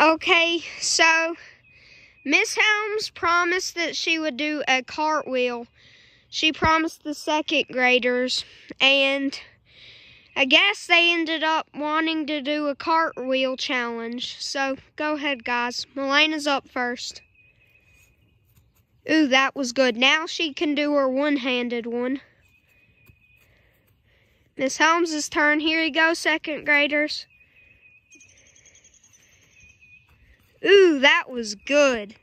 Okay, so Miss Helms promised that she would do a cartwheel. She promised the second graders, and I guess they ended up wanting to do a cartwheel challenge. So go ahead, guys. Melena's up first. Ooh, that was good. Now she can do her one-handed one. Miss Helms' turn. Here you go, second graders. Ooh, that was good.